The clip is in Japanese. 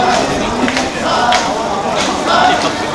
ヒットップ。